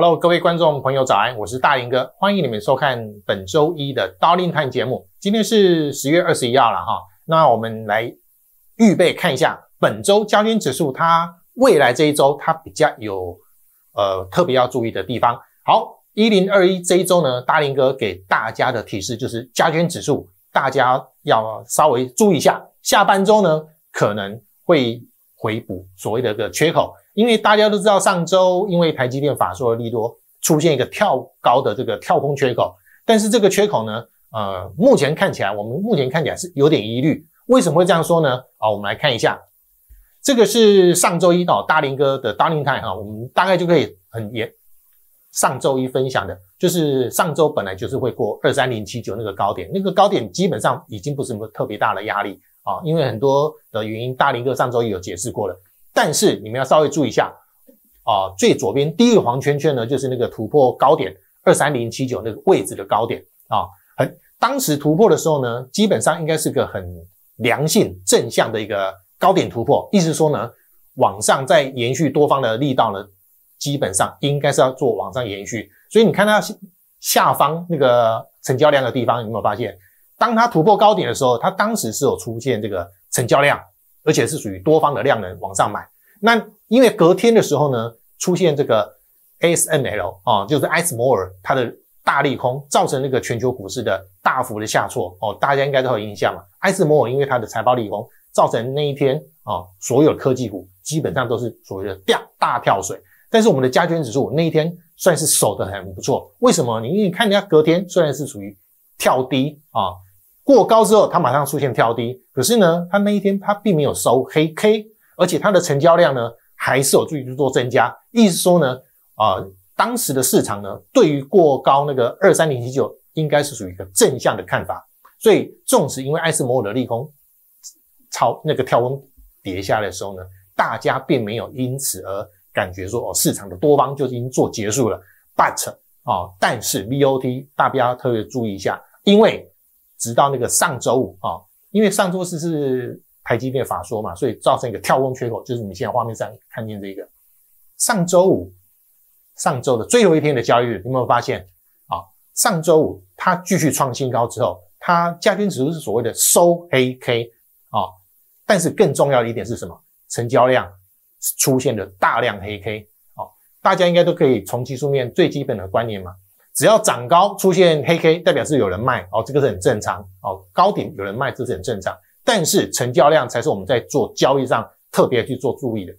Hello，各位观众朋友，早安，我是大林哥，欢迎你们收看本周一的 Darling Time 节目。今天是十月二十一号了哈，那我们来预备看一下本周焦点指数，它未来这一周它比较有呃特别要注意的地方。好，一零二一这一周呢，大林哥给大家的提示就是加权指数，大家要稍微注意一下，下半周呢可能会回补所谓的个缺口。因为大家都知道，上周因为台积电法说的利多，出现一个跳高的这个跳空缺口，但是这个缺口呢，呃，目前看起来，我们目前看起来是有点疑虑。为什么会这样说呢？啊，我们来看一下，这个是上周一哦，大林哥的大林泰哈，我们大概就可以很严。上周一分享的就是上周本来就是会过二三零七九那个高点，那个高点基本上已经不是什么特别大的压力啊，因为很多的原因，大林哥上周一有解释过了。但是你们要稍微注意一下啊，最左边第一个黄圈圈呢，就是那个突破高点二三零七九那个位置的高点啊，很当时突破的时候呢，基本上应该是个很良性正向的一个高点突破，意思说呢，往上再延续多方的力道呢，基本上应该是要做往上延续，所以你看它下方那个成交量的地方，有没有发现，当它突破高点的时候，它当时是有出现这个成交量。而且是属于多方的量能往上买，那因为隔天的时候呢，出现这个 ASML 啊，就是艾斯摩尔它的大利空，造成那个全球股市的大幅的下挫哦，大家应该都有印象嘛。艾斯摩尔因为它的财报利空，造成那一天啊，所有科技股基本上都是所谓的掉大跳水。但是我们的加权指数那一天算是守得很不错，为什么？你因为看人家隔天虽然是属于跳低啊。过高之后，它马上出现跳低，可是呢，它那一天它并没有收黑 K，而且它的成交量呢还是有继续做增加。意思说呢，啊，当时的市场呢对于过高那个二三零七九应该是属于一个正向的看法，所以纵使因为艾斯摩尔的利空超那个跳空跌下来的时候呢，大家并没有因此而感觉说哦市场的多方就已经做结束了。But 啊，但是 VOT 大家特别注意一下，因为。直到那个上周五啊，因为上周四是台积电法说嘛，所以造成一个跳空缺口，就是你现在画面上看见这个。上周五，上周的最后一天的交易日，有没有发现啊？上周五它继续创新高之后，它加权指数是所谓的收黑 K 啊，但是更重要的一点是什么？成交量出现了大量黑 K 啊，大家应该都可以从技术面最基本的观念嘛。只要涨高出现黑 K，代表是有人卖哦，这个是很正常哦。高点有人卖，这是很正常。但是成交量才是我们在做交易上特别去做注意的。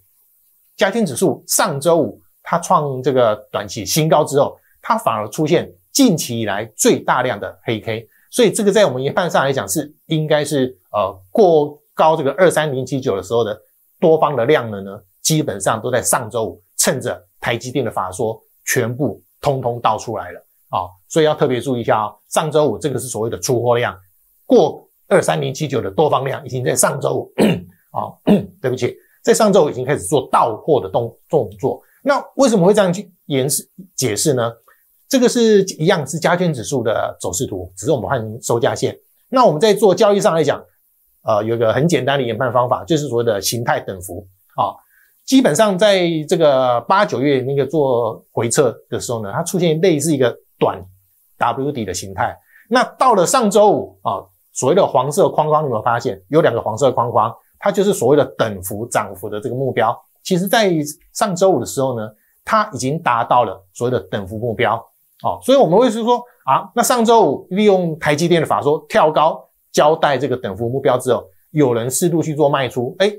加权指数上周五它创这个短期新高之后，它反而出现近期以来最大量的黑 K，所以这个在我们研判上来讲是应该是呃过高这个二三零七九的时候的多方的量能呢，基本上都在上周五趁着台积电的法说全部通通倒出来了。啊，所以要特别注意一下啊。上周五这个是所谓的出货量，过二三零七九的多方量已经在上周五啊，对不起，在上周五已经开始做到货的动动作。那为什么会这样去延释解释呢？这个是一样是加权指数的走势图，只是我们换收价线。那我们在做交易上来讲，呃，有一个很简单的研判方法，就是所谓的形态等幅啊。基本上在这个八九月那个做回撤的时候呢，它出现类似一个。短 W 底的形态，那到了上周五啊，所谓的黄色框框，你有没有发现有两个黄色框框？它就是所谓的等幅涨幅的这个目标。其实，在上周五的时候呢，它已经达到了所谓的等幅目标哦。所以我们会是说啊，那上周五利用台积电的法说跳高交代这个等幅目标之后，有人适度去做卖出，哎，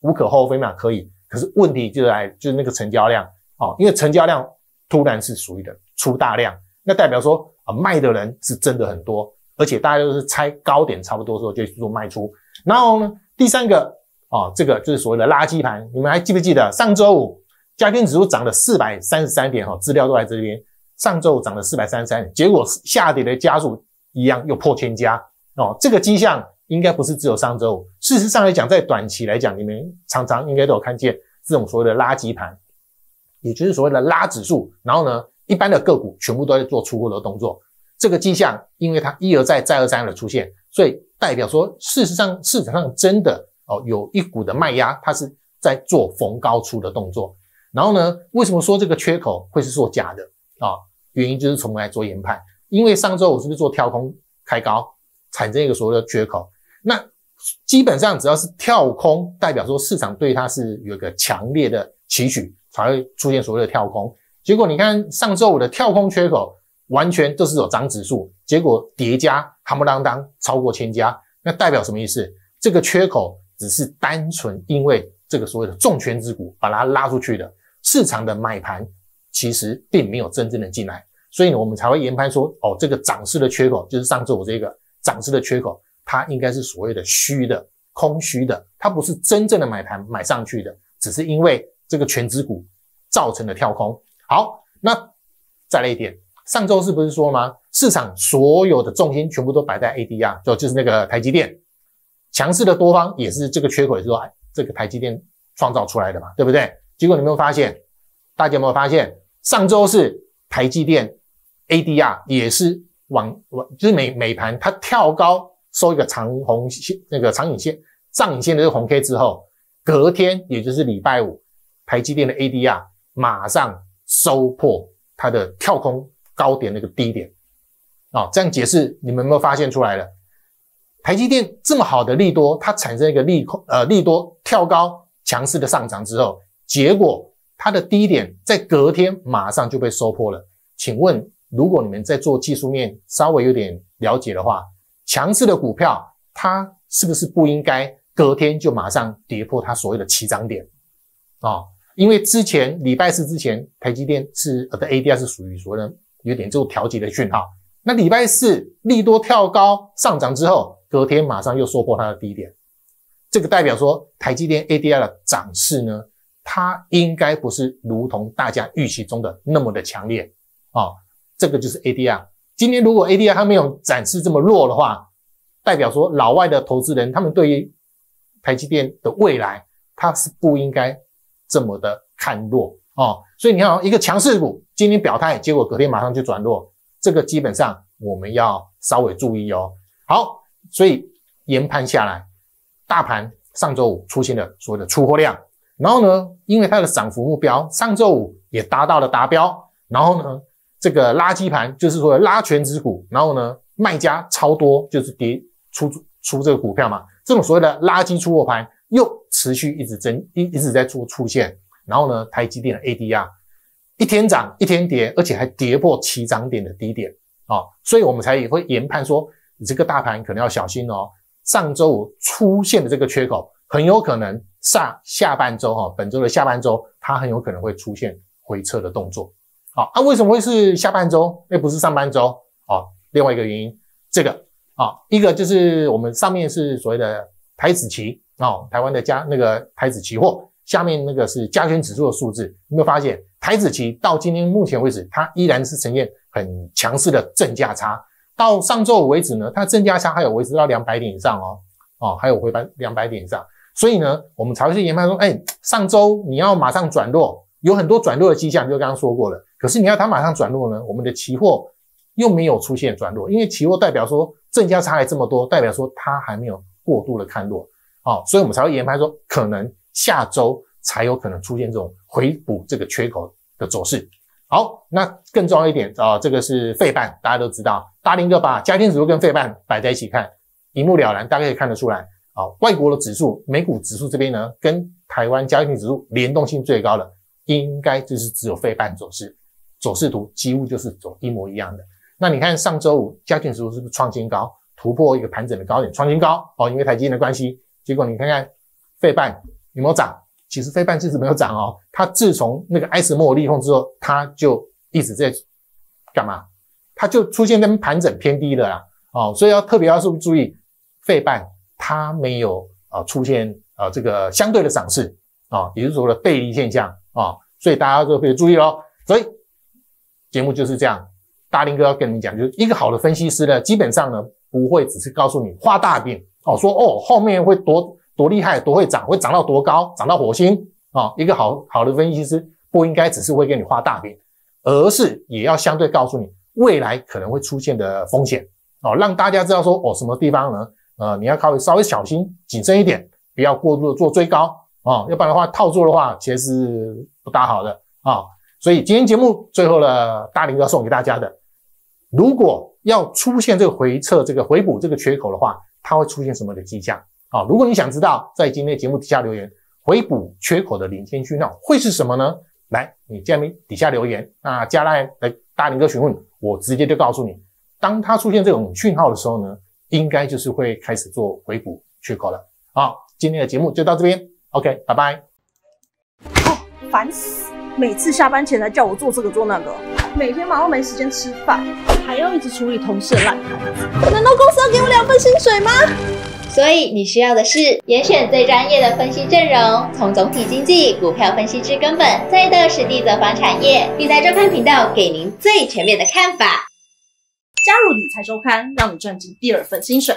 无可厚非嘛，可以。可是问题就来就是那个成交量哦，因为成交量突然是属于的出大量。那代表说啊，卖的人是真的很多，而且大家都是猜高点差不多的时候就去做卖出。然后呢，第三个啊，这个就是所谓的垃圾盘。你们还记不记得上周五加权指数涨了四百三十三点？哈，资料都在这边。上周五涨了四百三十三点，结果下跌的加速一样又破千家哦。这个迹象应该不是只有上周五。事实上来讲，在短期来讲，你们常常应该都有看见这种所谓的垃圾盘，也就是所谓的拉指数。然后呢？一般的个股全部都在做出货的动作，这个迹象，因为它一而再、再而三的出现，所以代表说，事实上市场上真的哦有一股的卖压，它是在做逢高出的动作。然后呢，为什么说这个缺口会是做假的啊？原因就是从来做研判，因为上周我是不是做跳空开高，产生一个所谓的缺口？那基本上只要是跳空，代表说市场对它是有一个强烈的期许，才会出现所谓的跳空。结果你看上周五的跳空缺口，完全都是有涨指数，结果叠加夯不啷当超过千家，那代表什么意思？这个缺口只是单纯因为这个所谓的重权之股把它拉出去的，市场的买盘其实并没有真正的进来，所以呢，我们才会研判说，哦，这个涨势的缺口就是上周五这个涨势的缺口。它应该是所谓的虚的、空虚的，它不是真正的买盘买上去的，只是因为这个全指股造成的跳空。好，那再来一点，上周是不是说吗？市场所有的重心全部都摆在 ADR，就就是那个台积电强势的多方也是这个缺口，也是说这个台积电创造出来的嘛，对不对？结果你有没有发现？大家有没有发现？上周是台积电 ADR 也是往往就是美美盘它跳高。收一个长红线，那个长影线、上影线的这个红 K 之后，隔天也就是礼拜五，台积电的 ADR 马上收破它的跳空高点那个低点啊，这样解释你们有没有发现出来了？台积电这么好的利多，它产生一个利空，呃，利多跳高强势的上涨之后，结果它的低点在隔天马上就被收破了。请问，如果你们在做技术面稍微有点了解的话，强势的股票，它是不是不应该隔天就马上跌破它所谓的起涨点啊？因为之前礼拜四之前，台积电是呃的 ADR 是属于所谓的有点这种调节的讯号。那礼拜四利多跳高上涨之后，隔天马上又收破它的低点，这个代表说台积电 ADR 的涨势呢，它应该不是如同大家预期中的那么的强烈啊。这个就是 ADR。今天如果 ADR 它没有展示这么弱的话，代表说老外的投资人他们对于台积电的未来，它是不应该这么的看弱哦。所以你看，一个强势股今天表态，结果隔天马上就转弱，这个基本上我们要稍微注意哦。好，所以研判下来，大盘上周五出现了所谓的出货量，然后呢，因为它的涨幅目标上周五也达到了达标，然后呢。这个垃圾盘就是说拉全指股，然后呢卖家超多，就是跌出出这个股票嘛。这种所谓的垃圾出货盘又持续一直增一一直在做出现，然后呢台积电的 ADR 一天涨一天跌，而且还跌破起涨点的低点啊，所以我们才也会研判说你这个大盘可能要小心哦。上周五出现的这个缺口很有可能下下半周哈，本周的下半周它很有可能会出现回撤的动作。好，那为什么会是下半周，那不是上半周？哦，另外一个原因，这个啊，一个就是我们上面是所谓的台子期哦，台湾的加那个台子期货，下面那个是加权指数的数字。有没有发现台子期到今天目前为止，它依然是呈现很强势的正价差。到上周五为止呢，它正价差还有维持到两百点以上哦，哦，还有回翻两百点以上。所以呢，我们才会去研判说，哎，上周你要马上转弱，有很多转弱的迹象，就刚刚说过了。可是你要它马上转弱呢？我们的期货又没有出现转弱，因为期货代表说正价差还这么多，代表说它还没有过度的看弱，哦，所以我们才会研判说可能下周才有可能出现这种回补这个缺口的走势。好，那更重要一点啊，这个是费半，大家都知道，大林哥把家电指数跟费半摆在一起看，一目了然，大家可以看得出来啊，外国的指数，美股指数这边呢，跟台湾家电指数联动性最高的，应该就是只有费半走势。走势图几乎就是走一模一样的。那你看上周五加权指数是不是创新高，突破一个盘整的高点，创新高哦？因为台积电的关系，结果你看看费半有没有涨？其实费半其实没有涨哦。它自从那个埃斯莫利空之后，它就一直在干嘛？它就出现跟盘整偏低的啦哦。所以要特别要注意费半它没有啊出现啊这个相对的涨势啊，也就是说的背离现象啊。所以大家就可以注意喽。所以。节目就是这样，大林哥要跟你讲，就是一个好的分析师呢，基本上呢不会只是告诉你画大饼哦，说哦后面会多多厉害，多会涨，会涨到多高，涨到火星啊。一个好好的分析师不应该只是会给你画大饼，而是也要相对告诉你未来可能会出现的风险哦，让大家知道说哦什么地方呢？呃，你要稍微稍微小心谨慎一点，不要过度的做追高啊，要不然的话套住的话，其实是不大好的啊。所以今天节目最后呢，大林要送给大家的，如果要出现这个回撤、这个回补这个缺口的话，它会出现什么的迹象啊？如果你想知道，在今天节目底下留言，回补缺口的领先讯号会是什么呢？来，你下面底下留言，那加来来大林哥询问，我直接就告诉你，当它出现这种讯号的时候呢，应该就是会开始做回补缺口了。好，今天的节目就到这边，OK，拜拜。哦，烦死！每次下班前来叫我做这个做那个，每天忙到没时间吃饭，还要一直处理同事的烂摊子。难道公司要给我两份薪水吗？所以你需要的是严选最专业的分析阵容，从总体经济、股票分析之根本，再到实地走访产业，理财周刊频道给您最全面的看法。加入理财周刊，让你赚进第二份薪水。